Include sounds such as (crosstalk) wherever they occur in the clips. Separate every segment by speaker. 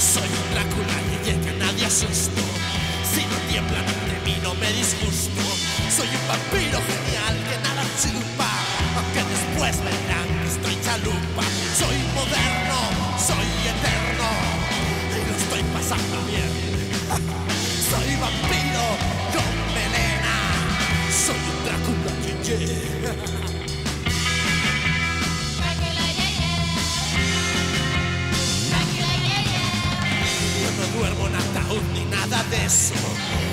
Speaker 1: Soy un Drácula y que nadie asustó. Si no tiemblan ante mí no me disgusto. Soy un vampiro genial que nada chupa, aunque después me vampiro con melena, soy un Drácula, yeah, yeah. Duermo en ataúd ni nada de eso.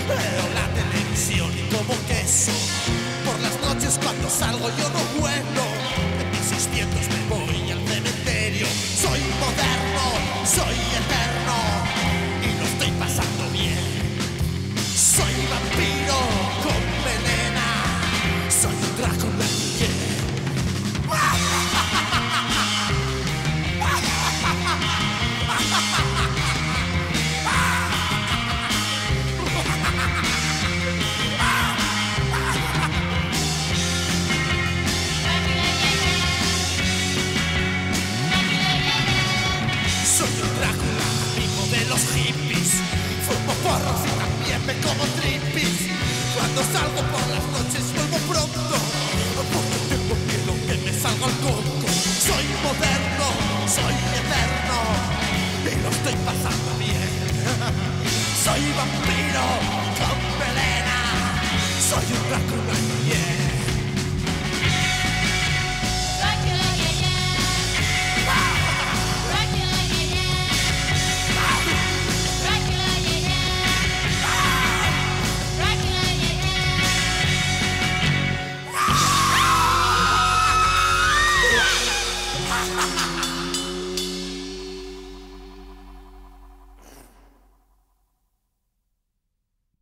Speaker 1: Veo la televisión y como queso. Por las noches cuando salgo yo no vuelo. Los hippies. Fumo porros y también me como trippies. Cuando salgo por las noches vuelvo pronto. Porque tengo miedo que me salga el coco. Soy moderno, soy eterno. Y lo estoy pasando bien. (laughs) Soy vampiro con melena. Soy un Drácula,